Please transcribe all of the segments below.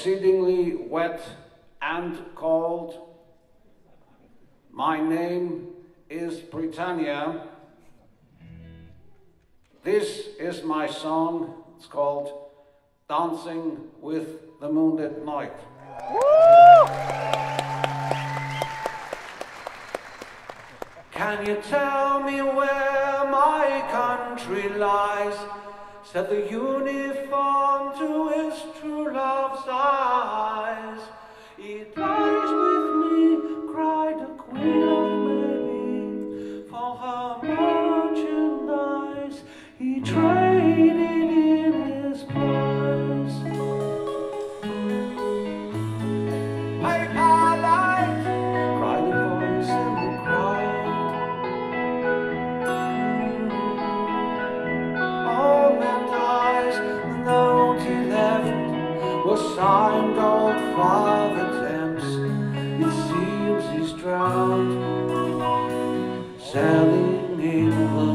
exceedingly wet and cold. My name is Britannia. This is my song. It's called Dancing with the Moonlit Knight. Can you tell me where my country lies? set the uniform to his true love's eyes. It lies with me, cried the queen blind old father Thames. it seems he's drowned, sailing in the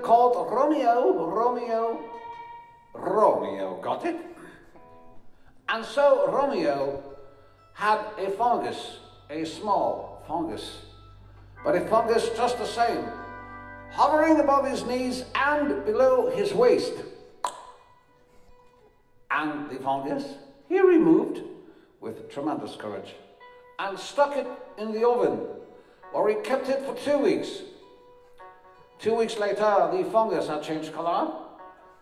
called Romeo. Romeo. Romeo got it. And so Romeo had a fungus, a small fungus, but a fungus just the same, hovering above his knees and below his waist. And the fungus he removed with tremendous courage and stuck it in the oven where he kept it for two weeks. Two weeks later, the fungus had changed colour.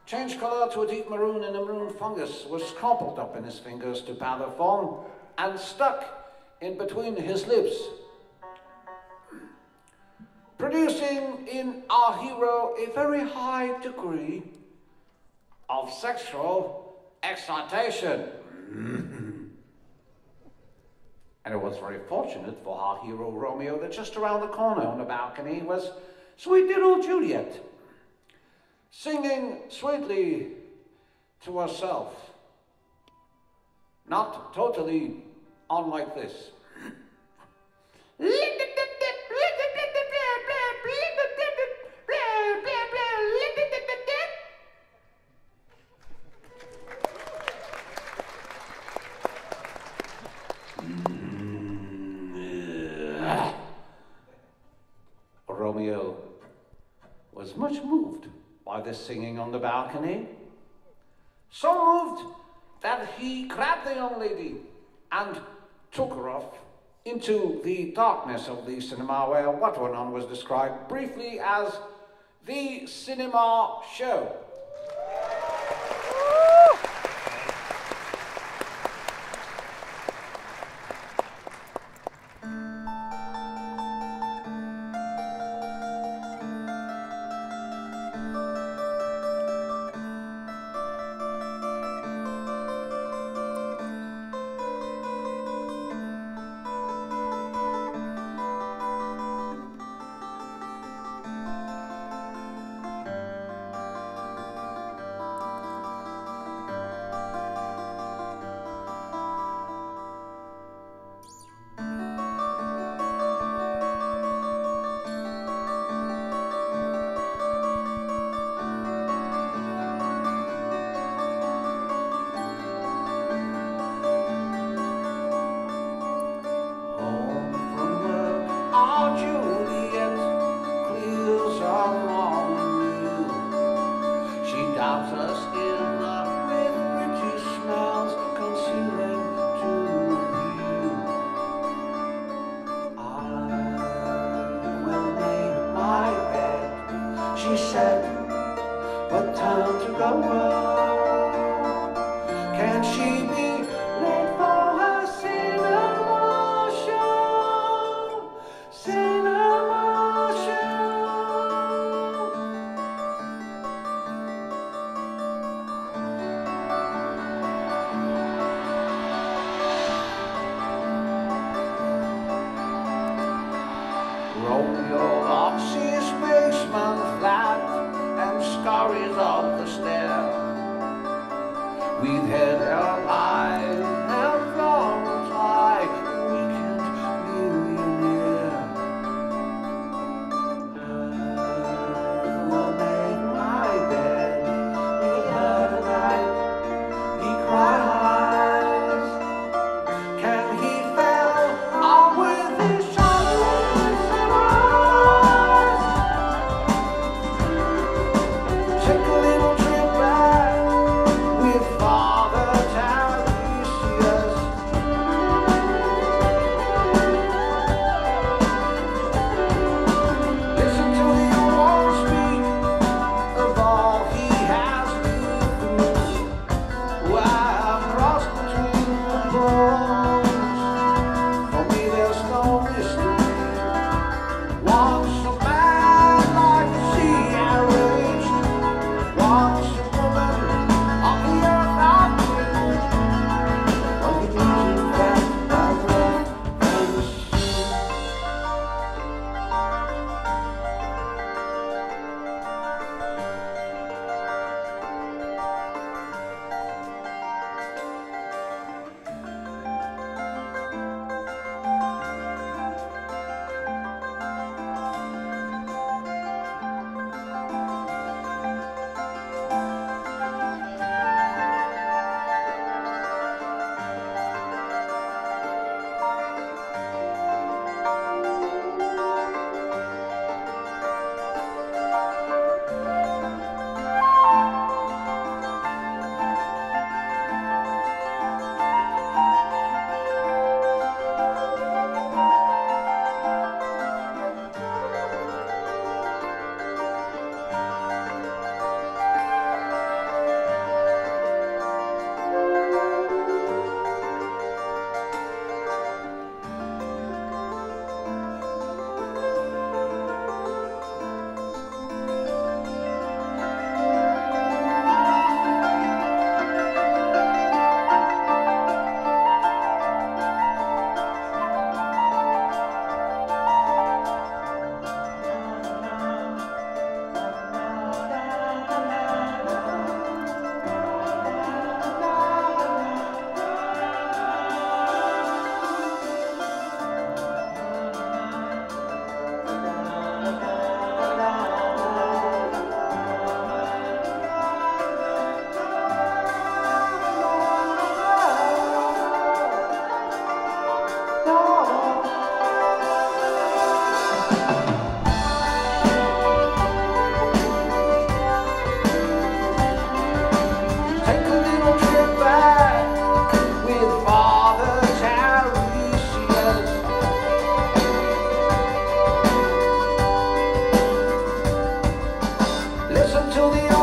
Changed colour to a deep maroon, and the maroon fungus was crumpled up in his fingers to powder form and stuck in between his lips, producing in our hero a very high degree of sexual excitation. And it was very fortunate for our hero Romeo that just around the corner on the balcony was sweet little Juliet, singing sweetly to herself. Not totally unlike this. on the balcony. So moved that he grabbed the young lady and took her off into the darkness of the cinema where what went on was described briefly as the cinema show. Can she be? till the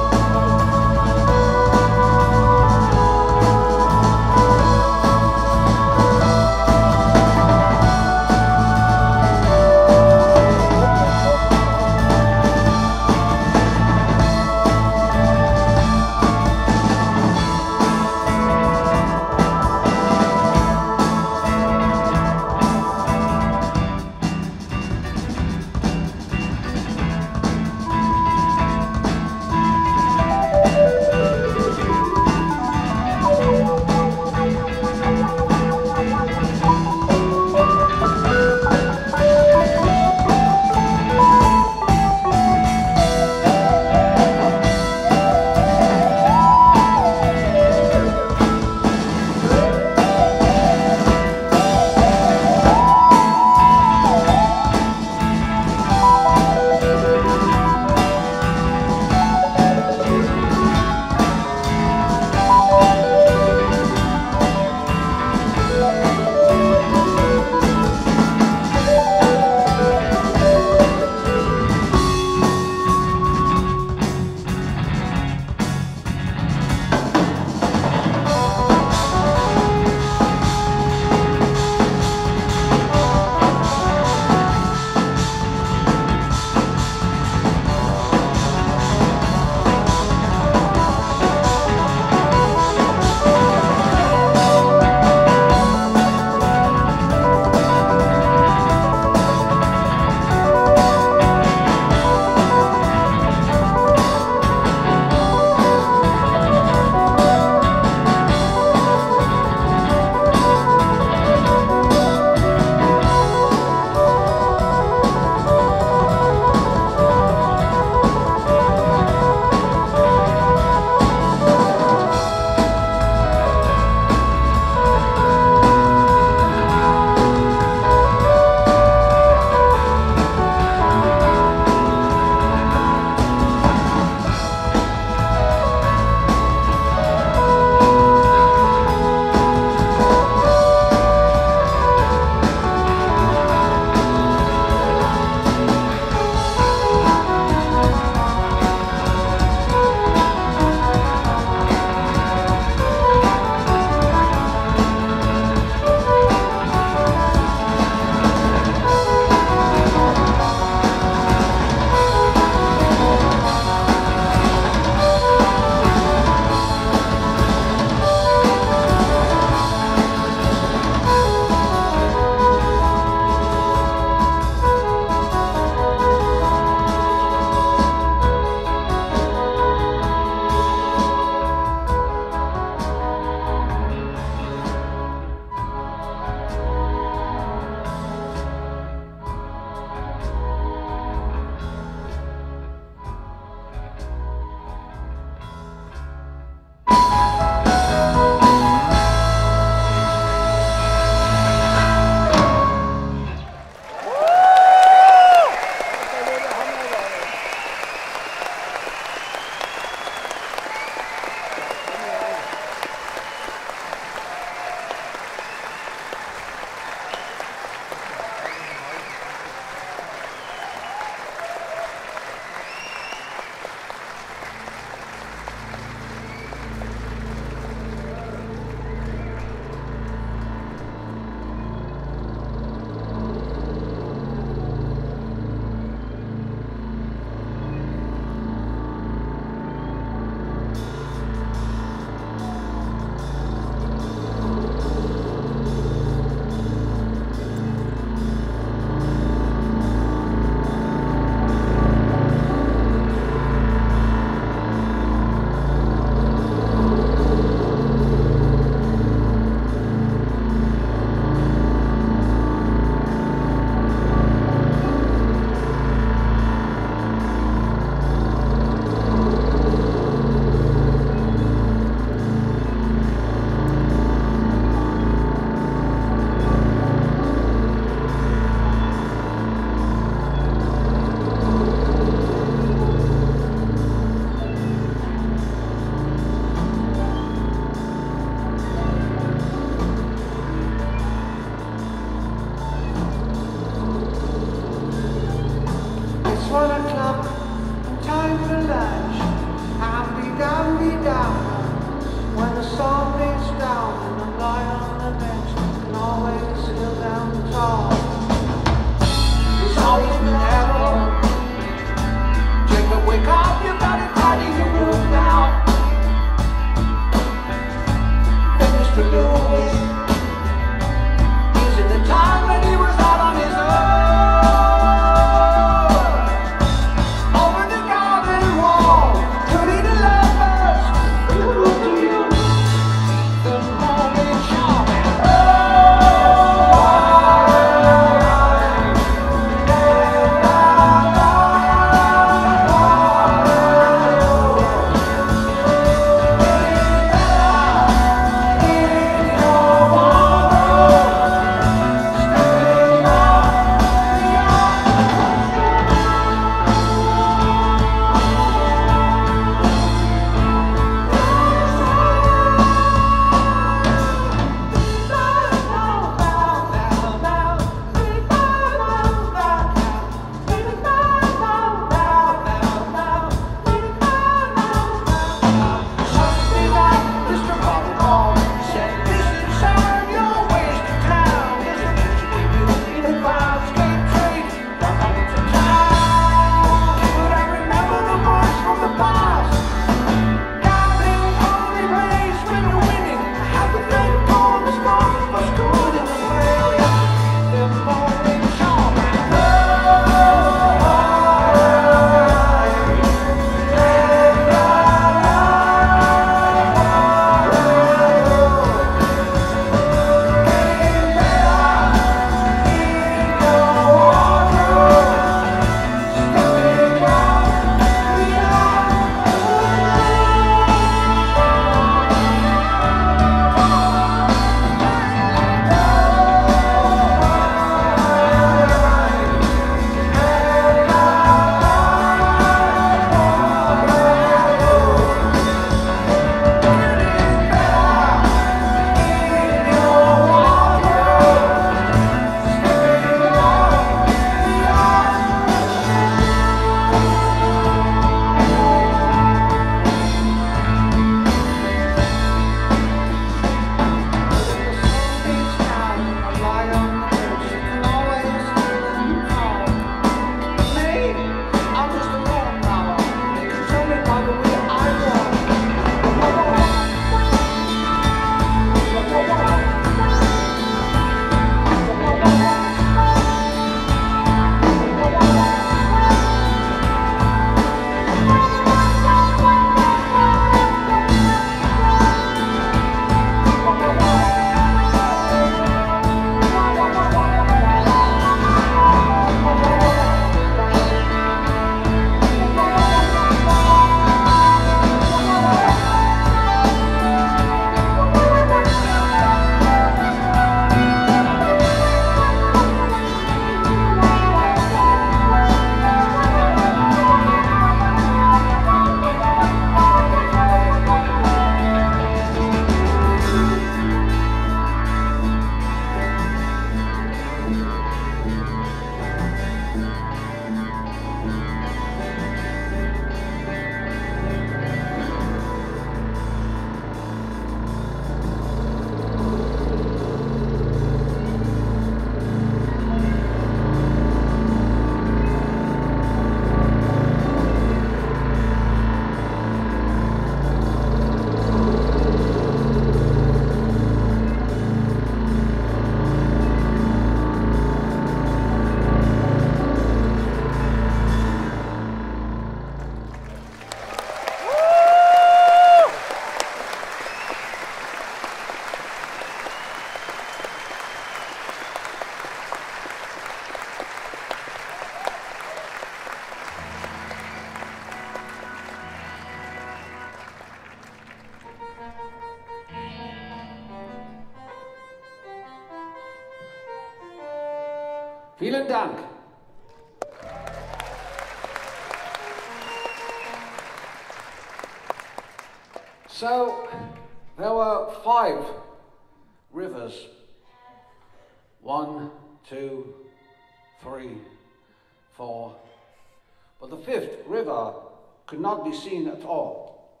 be seen at all.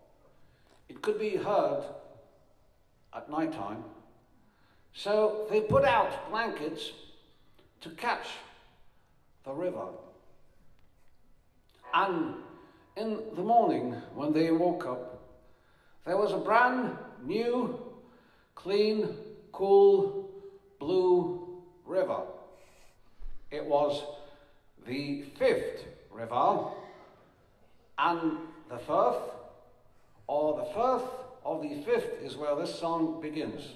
It could be heard at night time. So they put out blankets to catch the river. And in the morning, when they woke up, there was a brand new, clean, cool, blue river. It was the fifth river, and the firth, or the firth of the fifth, is where this song begins.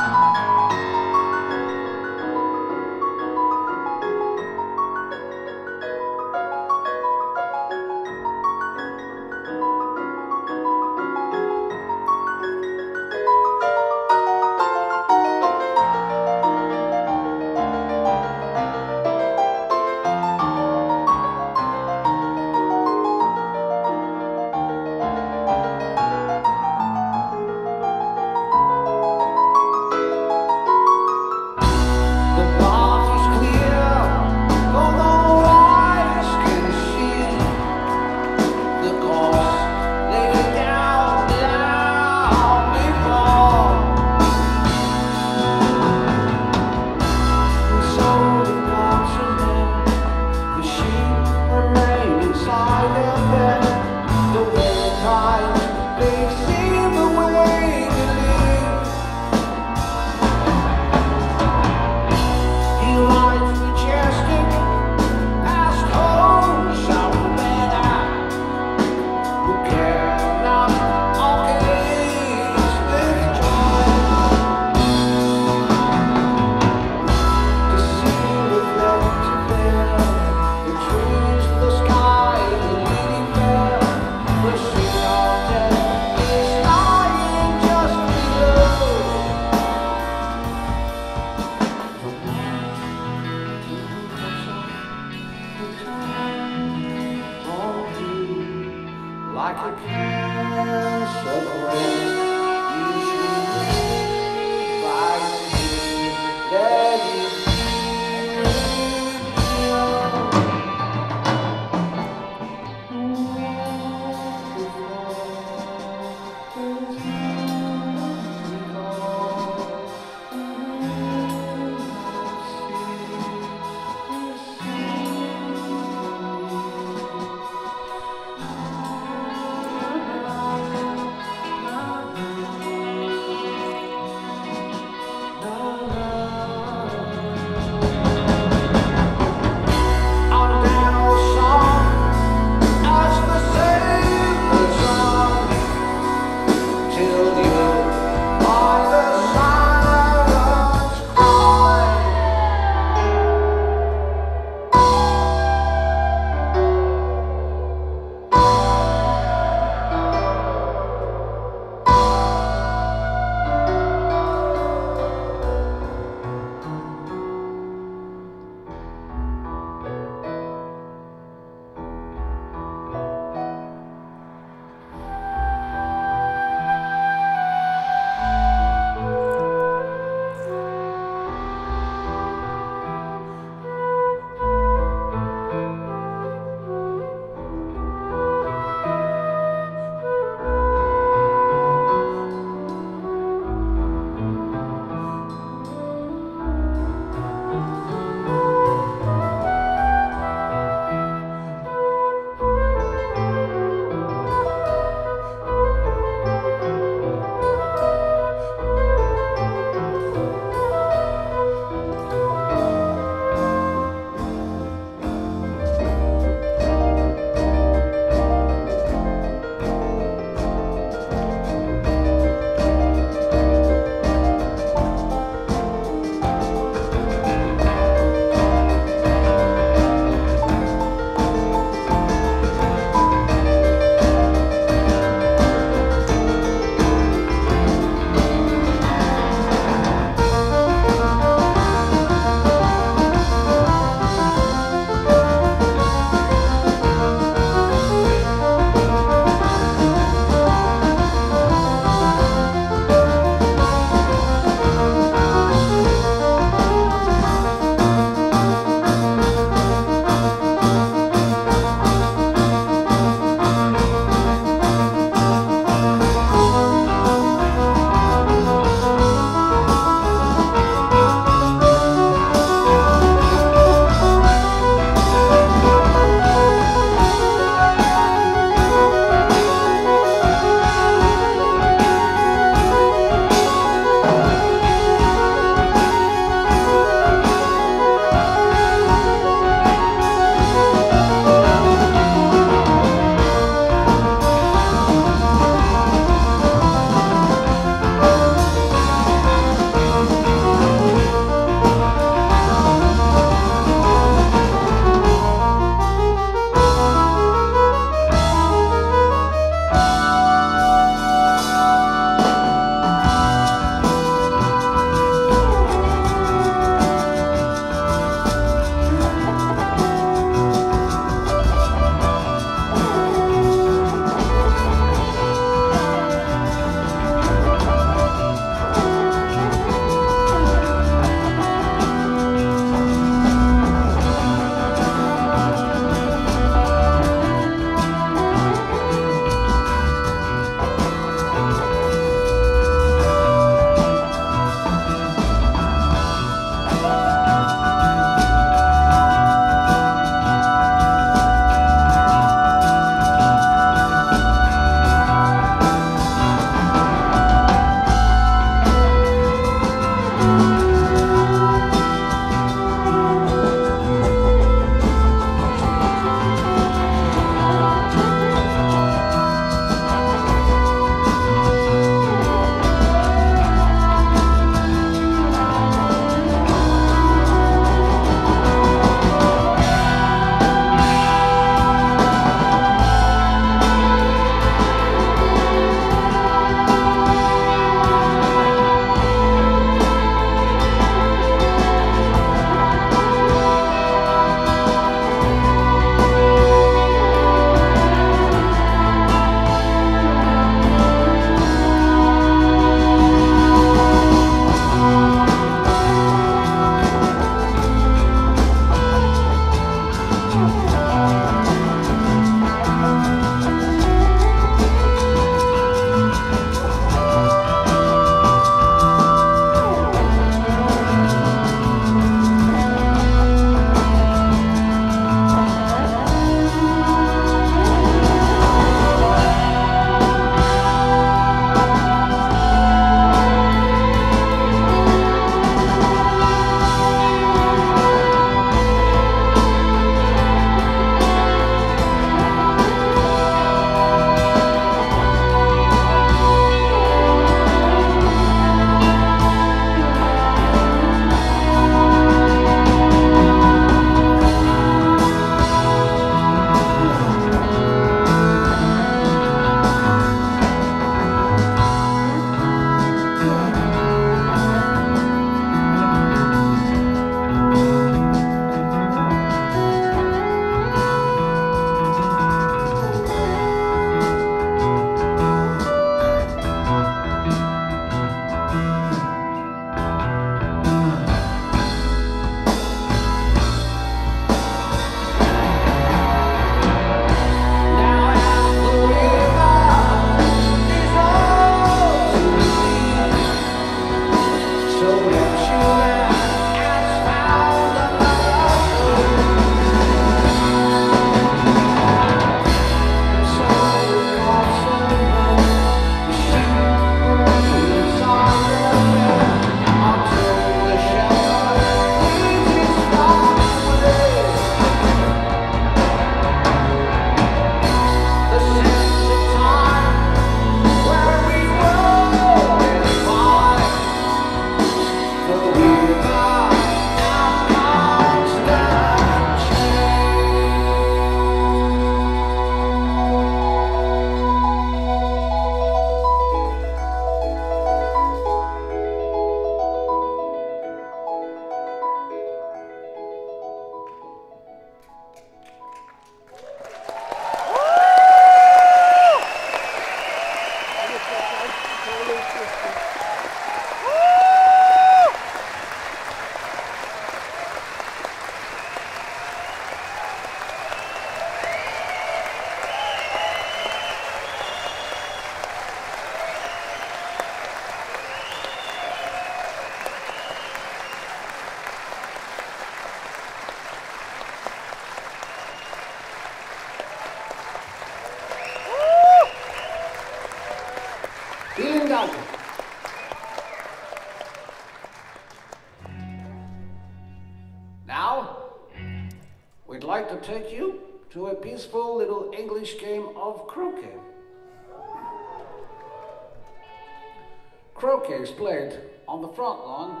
Croquet played on the front lawn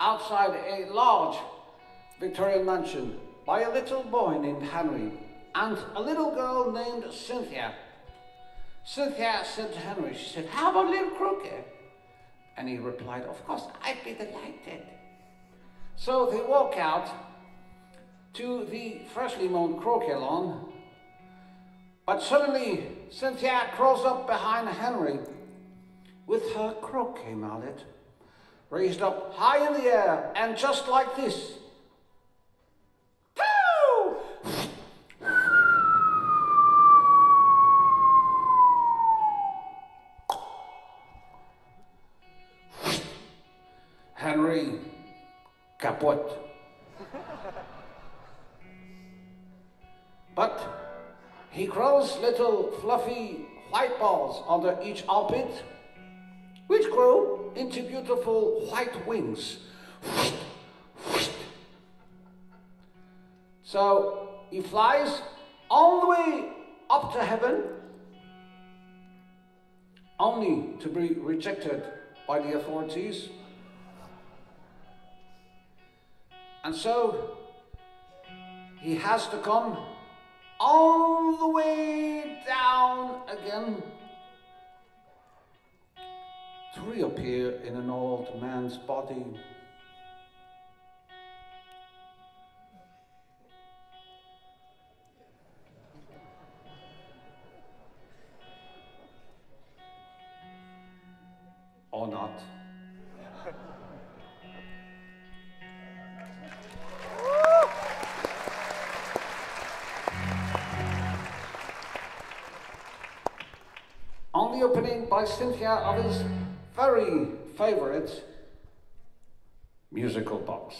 outside a large Victorian mansion by a little boy named Henry and a little girl named Cynthia. Cynthia said to Henry, she said, How about little croquet? And he replied, Of course, I'd be delighted. So they walk out to the freshly mown croquet lawn, but suddenly Cynthia crawls up behind Henry with her croquet mallet raised up high in the air and just like this. Henry kaput. but he grows little fluffy white balls under each armpit, which grow into beautiful white wings. So he flies all the way up to heaven, only to be rejected by the authorities. And so he has to come all the way down again to reappear in an old man's body. Or not. on the opening by Cynthia of his very favorite musical box.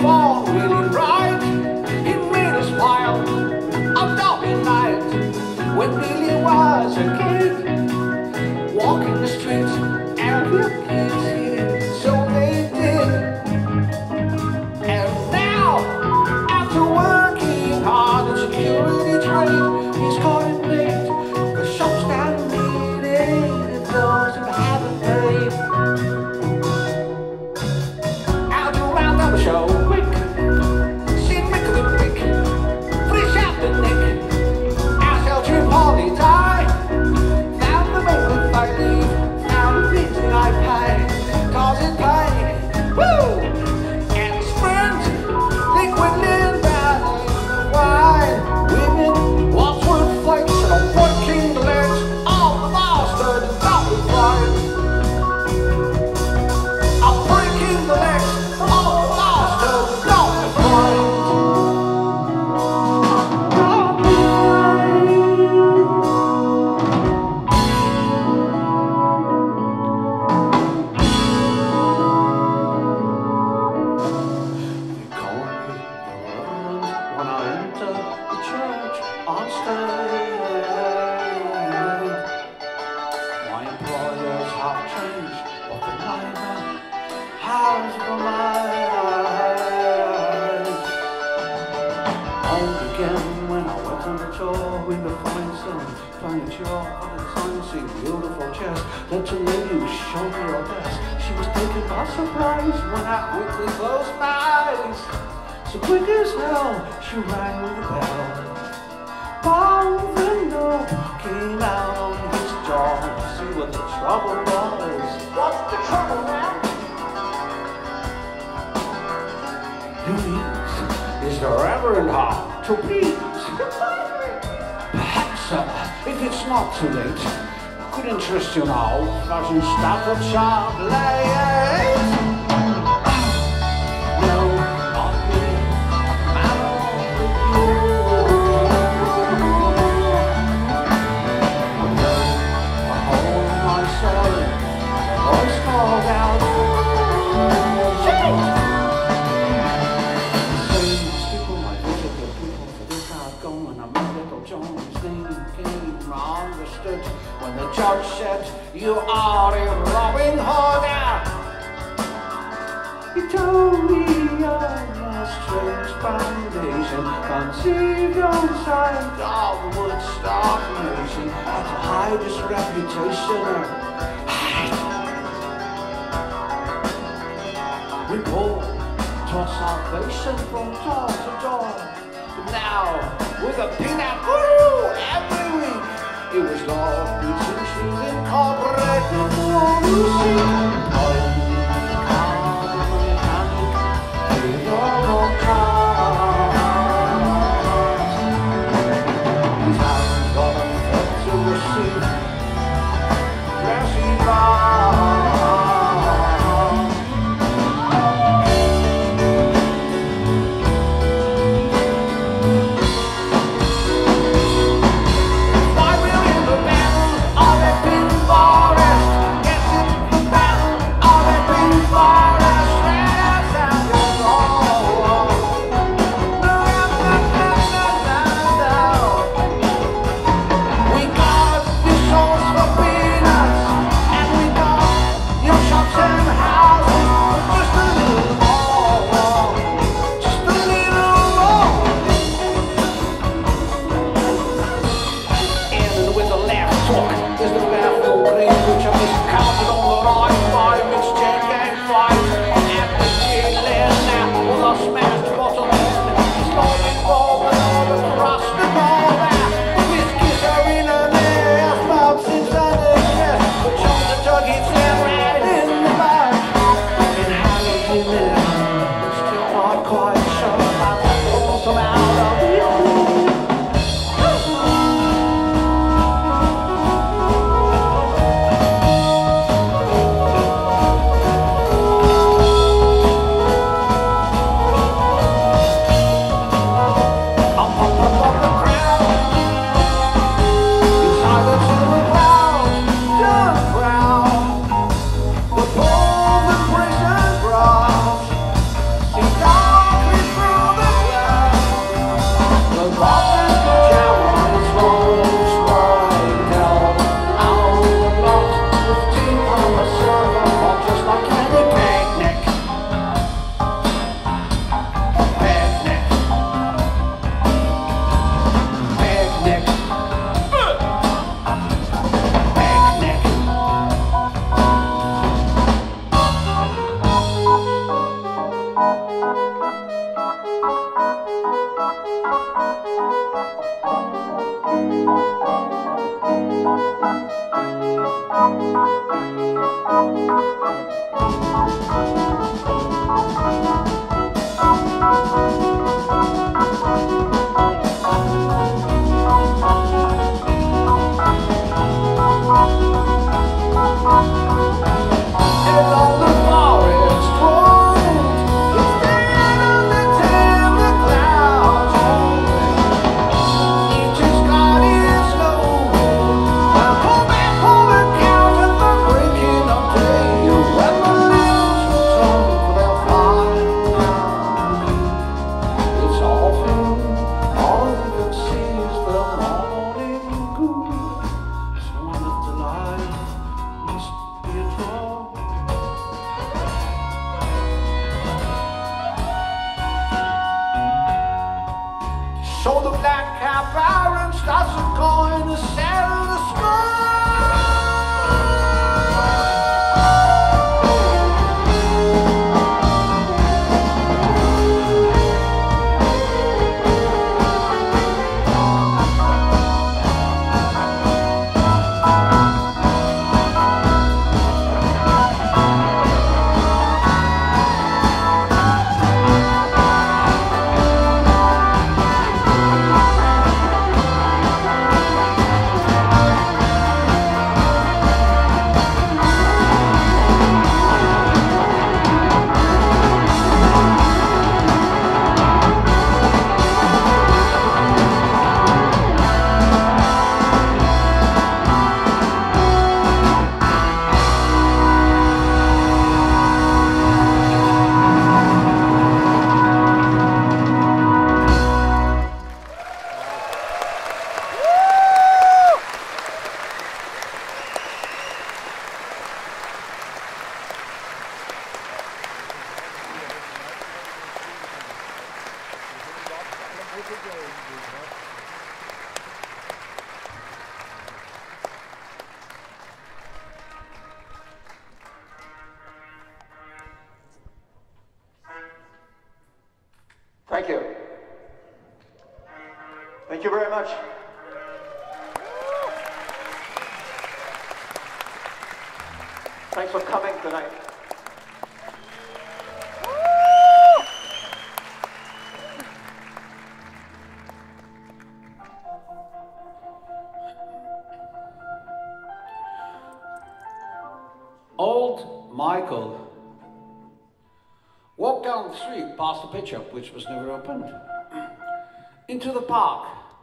fall,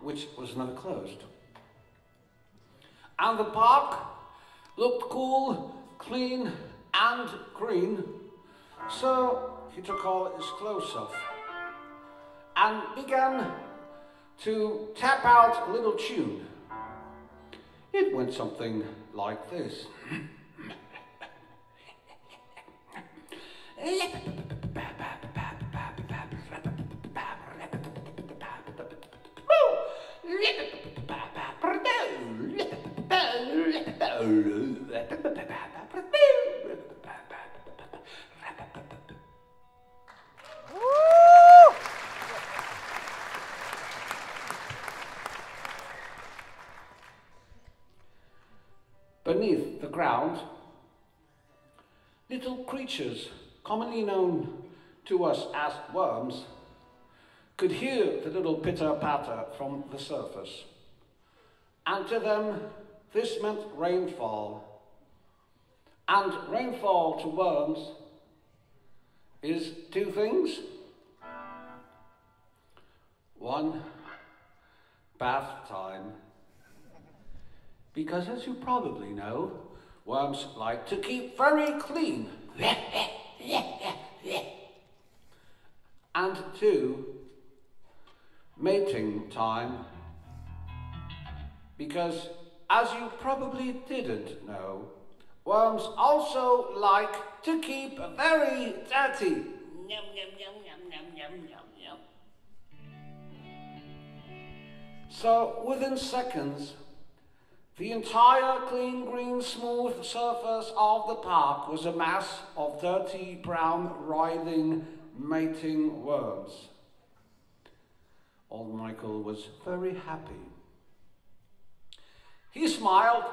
which was never closed. And the park looked cool, clean, and green, so he took all his clothes off and began to tap out a little tune. It went something like this. Beneath the ground, little creatures, commonly known to us as worms, could hear the little pitter-patter from the surface. And to them, this meant rainfall. And rainfall to worms is two things. One, bath time. Because as you probably know, worms like to keep very clean. and two, mating time. Because, as you probably didn't know, worms also like to keep very dirty. Yum, yum, yum, yum, yum, yum, yum, yum. So, within seconds, the entire clean, green, smooth surface of the park was a mass of dirty, brown, writhing, mating worms. Old Michael was very happy. He smiled,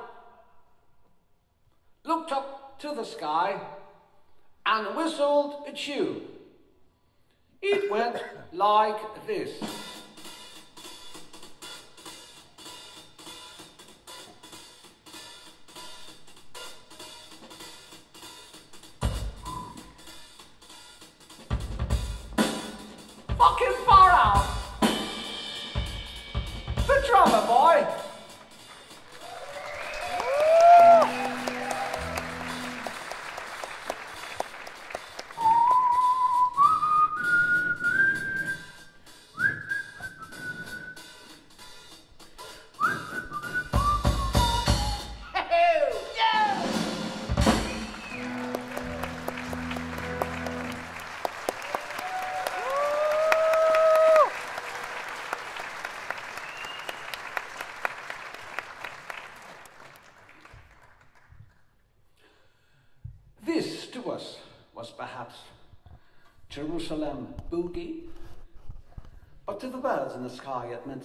looked up to the sky, and whistled a tune. It went like this. Fucking far out! trauma, boy.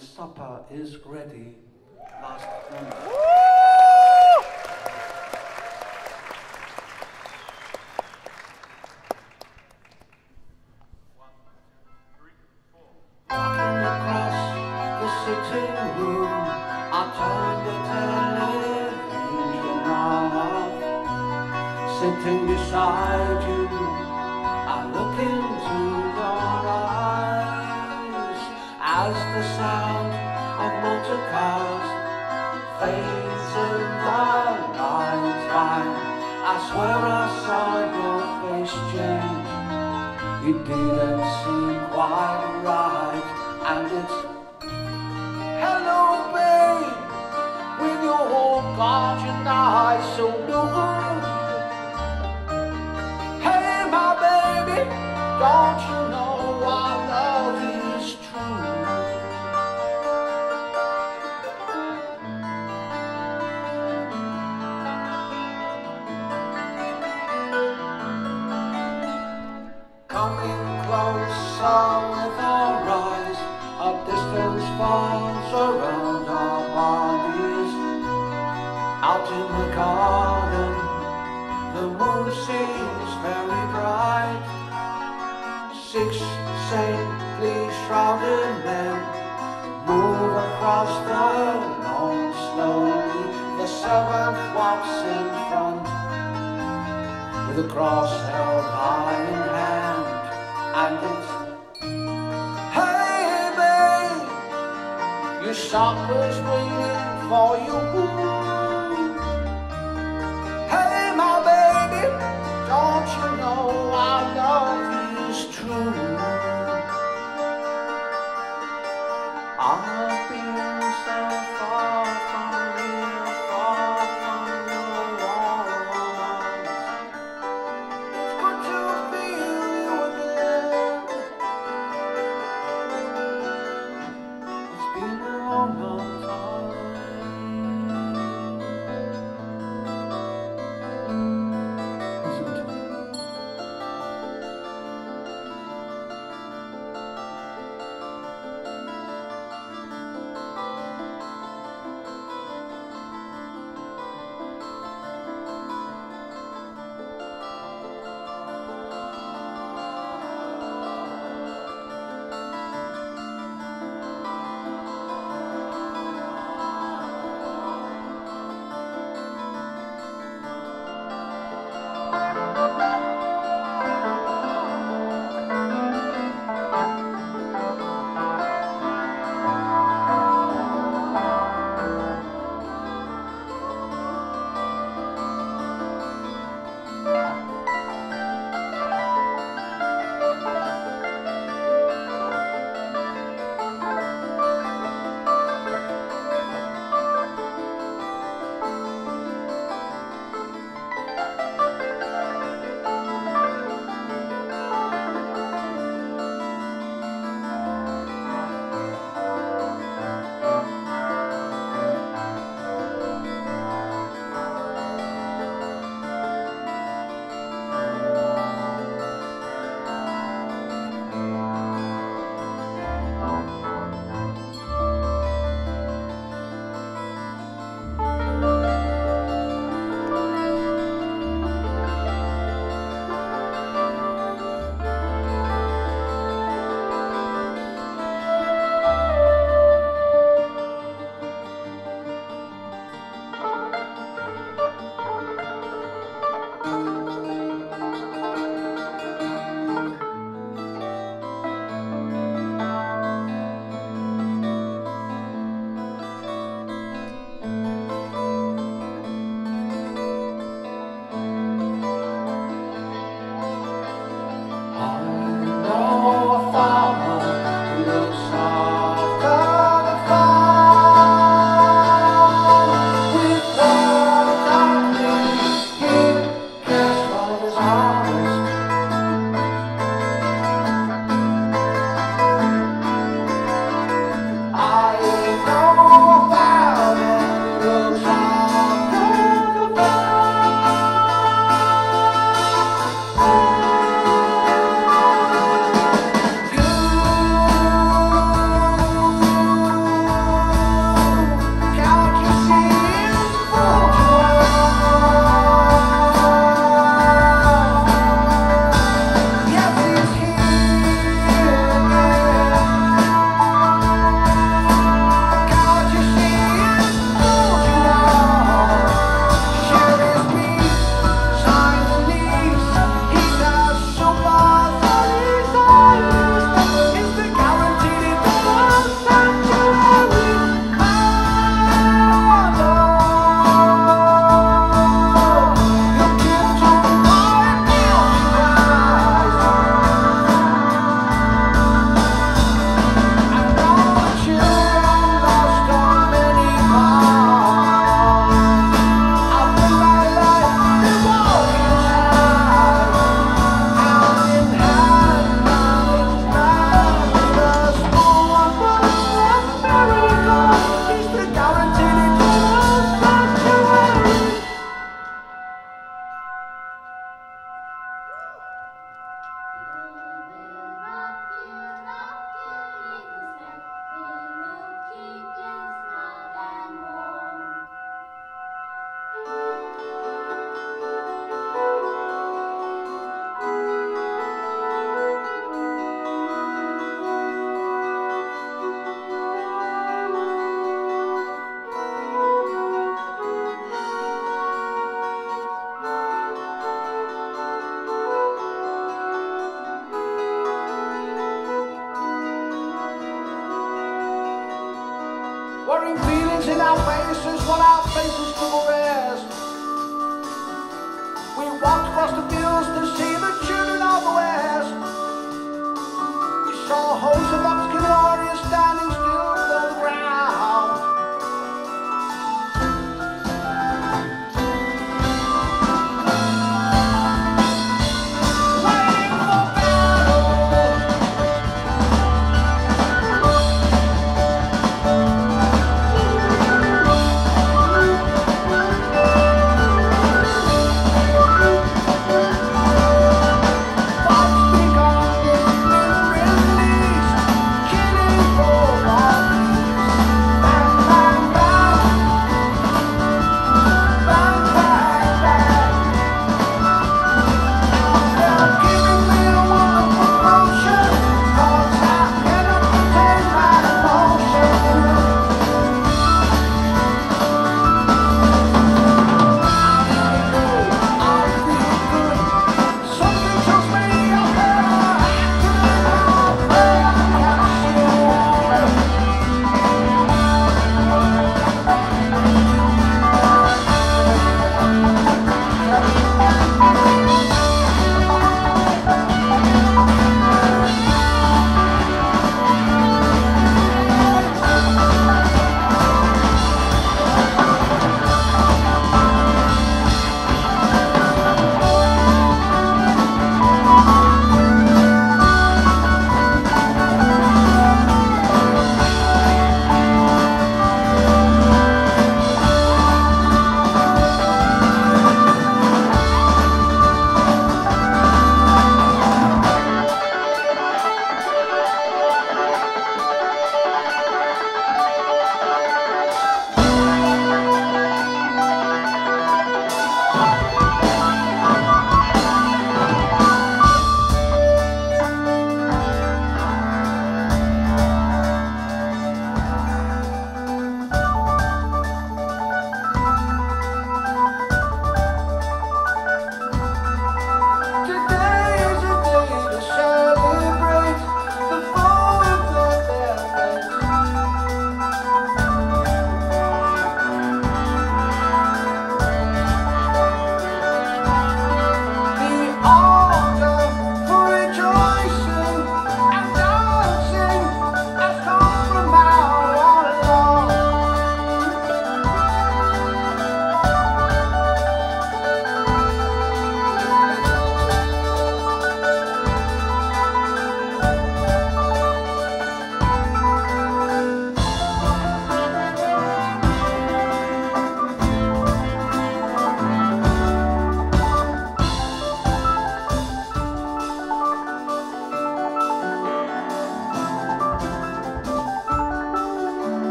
supper is ready.